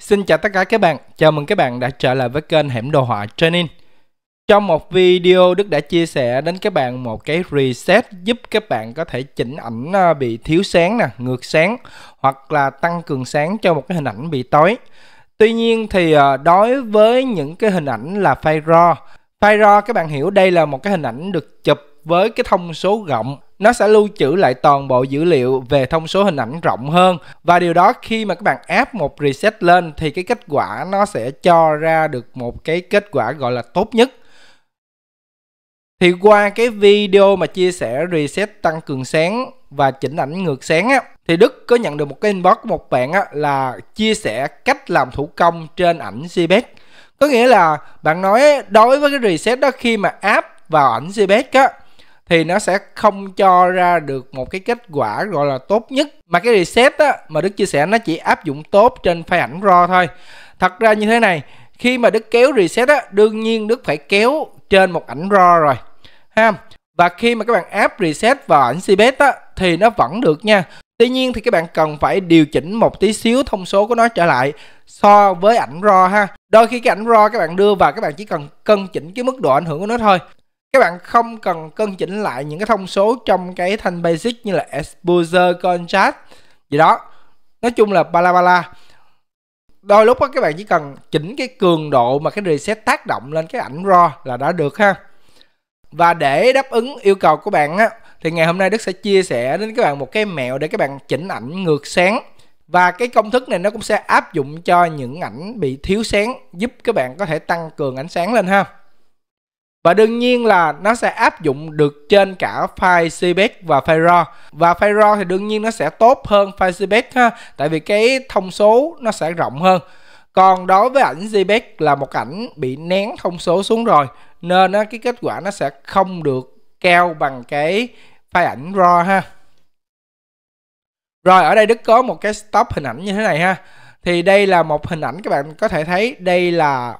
Xin chào tất cả các bạn, chào mừng các bạn đã trở lại với kênh Hẻm Đồ họa Training. Trong một video Đức đã chia sẻ đến các bạn một cái reset giúp các bạn có thể chỉnh ảnh à, bị thiếu sáng nè, ngược sáng hoặc là tăng cường sáng cho một cái hình ảnh bị tối. Tuy nhiên thì à, đối với những cái hình ảnh là file RAW, file RAW các bạn hiểu đây là một cái hình ảnh được chụp với cái thông số rộng nó sẽ lưu trữ lại toàn bộ dữ liệu về thông số hình ảnh rộng hơn. Và điều đó khi mà các bạn áp một reset lên thì cái kết quả nó sẽ cho ra được một cái kết quả gọi là tốt nhất. Thì qua cái video mà chia sẻ reset tăng cường sáng và chỉnh ảnh ngược sáng á, thì Đức có nhận được một cái inbox của một bạn á là chia sẻ cách làm thủ công trên ảnh JPEG có nghĩa là bạn nói đối với cái reset đó khi mà áp vào ảnh JPEG á thì nó sẽ không cho ra được một cái kết quả gọi là tốt nhất. Mà cái reset á, mà Đức chia sẻ, nó chỉ áp dụng tốt trên file ảnh RAW thôi. Thật ra như thế này, khi mà Đức kéo reset á, đương nhiên Đức phải kéo trên một ảnh RAW rồi, ha. Và khi mà các bạn áp reset vào ảnh CBS á, thì nó vẫn được nha. Tuy nhiên thì các bạn cần phải điều chỉnh một tí xíu thông số của nó trở lại so với ảnh RAW, ha. Đôi khi cái ảnh RAW các bạn đưa vào, các bạn chỉ cần cân chỉnh cái mức độ ảnh hưởng của nó thôi các bạn không cần cân chỉnh lại những cái thông số trong cái thanh basic như là exposure, contrast. Gì đó, nói chung là bala bala đôi lúc đó các bạn chỉ cần chỉnh cái cường độ mà cái reset tác động lên cái ảnh raw là đã được ha. Và để đáp ứng yêu cầu của bạn á, thì ngày hôm nay Đức sẽ chia sẻ đến các bạn một cái mẹo để các bạn chỉnh ảnh ngược sáng. Và cái công thức này nó cũng sẽ áp dụng cho những ảnh bị thiếu sáng, giúp các bạn có thể tăng cường ánh sáng lên ha và đương nhiên là nó sẽ áp dụng được trên cả file CBEX và file RAW và file RAW thì đương nhiên nó sẽ tốt hơn file CBEX ha, tại vì cái thông số nó sẽ rộng hơn. Còn đối với ảnh JPEG là một ảnh bị nén thông số xuống rồi, nên cái kết quả nó sẽ không được cao bằng cái file ảnh RAW ha. Rồi, ở đây Đức có một cái stop hình ảnh như thế này ha. Thì đây là một hình ảnh, các bạn có thể thấy đây là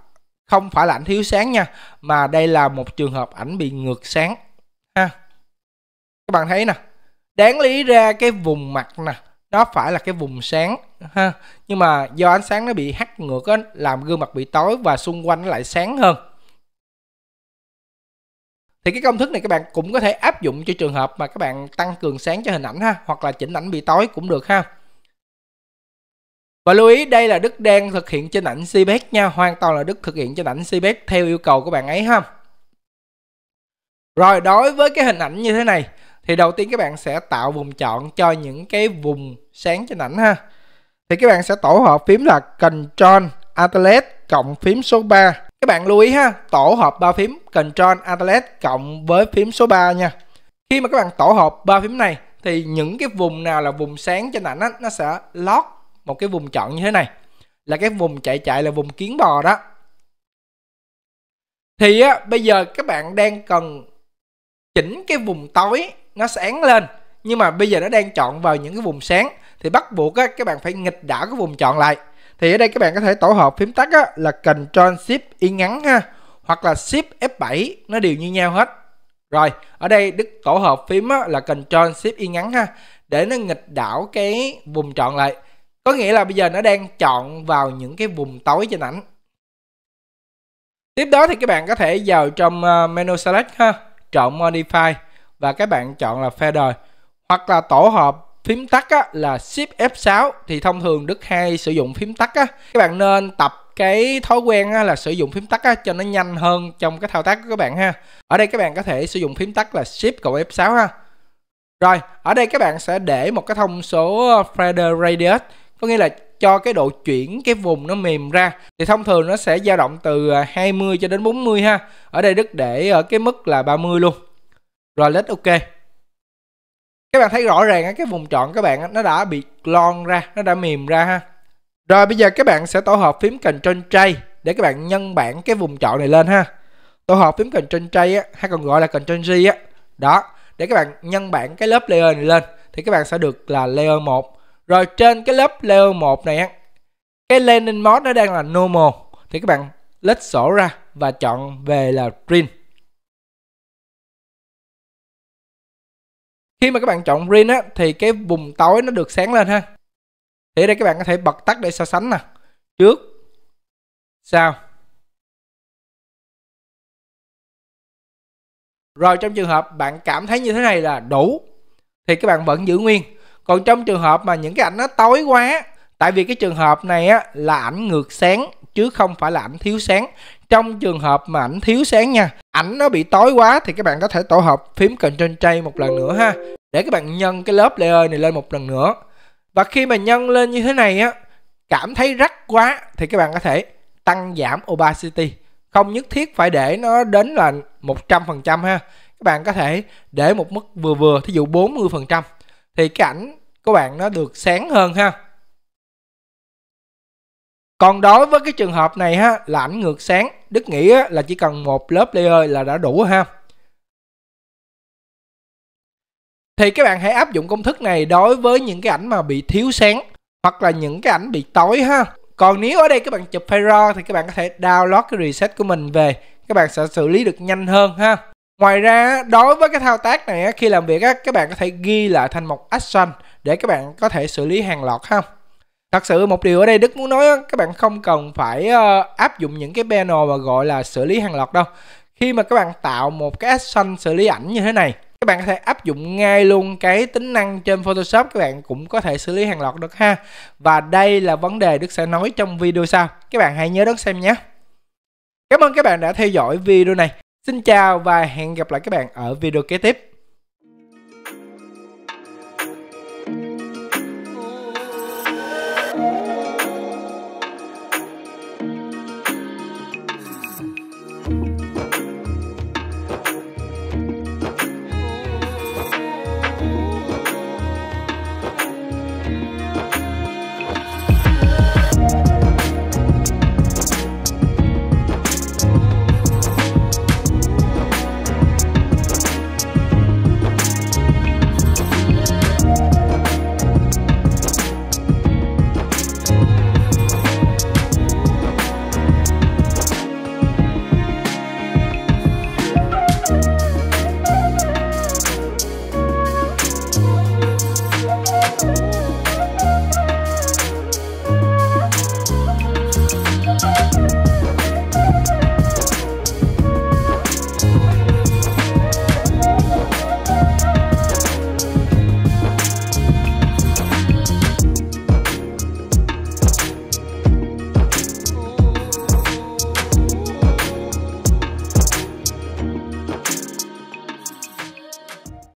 không phải là ảnh thiếu sáng nha, mà đây là một trường hợp ảnh bị ngược sáng, ha. Các bạn thấy nè, đáng lý ra cái vùng mặt nè, nó phải là cái vùng sáng, ha. Nhưng mà do ánh sáng nó bị hắt ngược á, làm gương mặt bị tối và xung quanh nó lại sáng hơn. Thì cái công thức này các bạn cũng có thể áp dụng cho trường hợp mà các bạn tăng cường sáng cho hình ảnh ha, hoặc là chỉnh ảnh bị tối cũng được ha và lưu ý đây là Đức đang thực hiện trên ảnh CPEX nha, hoàn toàn là Đức thực hiện trên ảnh CPEX theo yêu cầu của bạn ấy ha. Rồi đối với cái hình ảnh như thế này thì đầu tiên các bạn sẽ tạo vùng chọn cho những cái vùng sáng trên ảnh ha. Thì các bạn sẽ tổ hợp phím là Ctrl Alt cộng phím số 3. Các bạn lưu ý ha, tổ hợp ba phím Ctrl Alt cộng với phím số 3 nha. Khi mà các bạn tổ hợp ba phím này thì những cái vùng nào là vùng sáng trên ảnh á, nó sẽ lót một cái vùng chọn như thế này. Là cái vùng chạy chạy là vùng kiến bò đó. Thì á, bây giờ các bạn đang cần chỉnh cái vùng tối nó sáng lên. Nhưng mà bây giờ nó đang chọn vào những cái vùng sáng. Thì bắt buộc á, các bạn phải nghịch đảo cái vùng chọn lại. Thì ở đây các bạn có thể tổ hợp phím tắt á, là Ctrl Shift y ngắn ha hoặc là Shift F7 nó đều như nhau hết. Rồi ở đây Đức tổ hợp phím á, là Ctrl Shift y ngắn ha để nó nghịch đảo cái vùng chọn lại có nghĩa là bây giờ nó đang chọn vào những cái vùng tối trên ảnh. Tiếp đó thì các bạn có thể vào trong ờ, menu select ha chọn modify và các bạn chọn là feather hoặc là tổ hợp phím tắt á, là shift F6 thì thông thường Đức hay sử dụng phím tắt á. Các bạn nên tập cái thói quen á, là sử dụng phím tắt á, cho nó nhanh hơn trong cái thao tác của các bạn ha. Ở đây các bạn có thể sử dụng phím tắt là shift cộng F6 ha. Rồi ở đây các bạn sẽ để một cái thông số ờ, feather radius có nghĩa là cho cái độ chuyển cái vùng nó mềm ra thì thông thường nó sẽ dao động từ à, 20 cho đến 40 ha. Ở đây Đức để ở cái mức là 30 luôn. Rồi let's ok. Các bạn thấy rõ ràng cái vùng chọn các bạn nó đã bị lon ra nó đã mềm ra ha. Rồi bây giờ các bạn sẽ tổ hợp phím Ctrl J để các bạn nhân bản cái vùng chọn này lên ha. Tổ hợp phím Ctrl J á, hay còn gọi là Ctrl G á. Đó để các bạn nhân bản cái lớp layer này lên thì các bạn sẽ được là layer 1 rồi trên cái lớp layer 1 này á, cái landing mode nó đang là normal. Thì các bạn lết sổ ra và chọn về là print khi mà các bạn chọn print á, thì cái vùng tối nó được sáng lên ha. Thì đây các bạn có thể bật tắt để so sánh nè. Trước, sau. Rồi trong trường hợp bạn cảm thấy như thế này là đủ, thì các bạn vẫn giữ nguyên còn trong trường hợp mà những cái ảnh nó tối quá, tại vì cái trường hợp này á, là ảnh ngược sáng chứ không phải là ảnh thiếu sáng. Trong trường hợp mà ảnh thiếu sáng nha, ảnh nó bị tối quá thì các bạn có thể tổ hợp phím Ctrl J một lần nữa ha, để các bạn nhân cái lớp layer này lên một lần nữa. Và khi mà nhân lên như thế này á, cảm thấy rắc quá thì các bạn có thể tăng giảm opacity. Không nhất thiết phải để nó đến là 100% ha, các bạn có thể để một mức vừa vừa, thí dụ 40% thì cái ảnh của bạn nó được sáng hơn ha. Còn đối với cái trường hợp này ha, là ảnh ngược sáng. Đức nghĩ là chỉ cần một lớp layer là đã đủ ha. Thì các bạn hãy áp dụng công thức này đối với những cái ảnh mà bị thiếu sáng hoặc là những cái ảnh bị tối ha. Còn nếu ở đây các bạn chụp file raw thì các bạn có thể download cái reset của mình về. Các bạn sẽ xử lý được nhanh hơn ha. Ngoài ra, đối với cái thao tác này khi làm việc các bạn có thể ghi lại thành một action để các bạn có thể xử lý hàng loạt ha. Thật sự một điều ở đây đức muốn nói các bạn không cần phải ờ, áp dụng những cái panel mà gọi là xử lý hàng loạt đâu. Khi mà các bạn tạo một cái action xử lý ảnh như thế này, các bạn có thể áp dụng ngay luôn cái tính năng trên Photoshop, các bạn cũng có thể xử lý hàng loạt được ha. Và đây là vấn đề Đức sẽ nói trong video sau. Các bạn hãy nhớ đón xem nhé. Cảm ơn các bạn đã theo dõi video này. Xin chào và hẹn gặp lại các bạn ở video kế tiếp.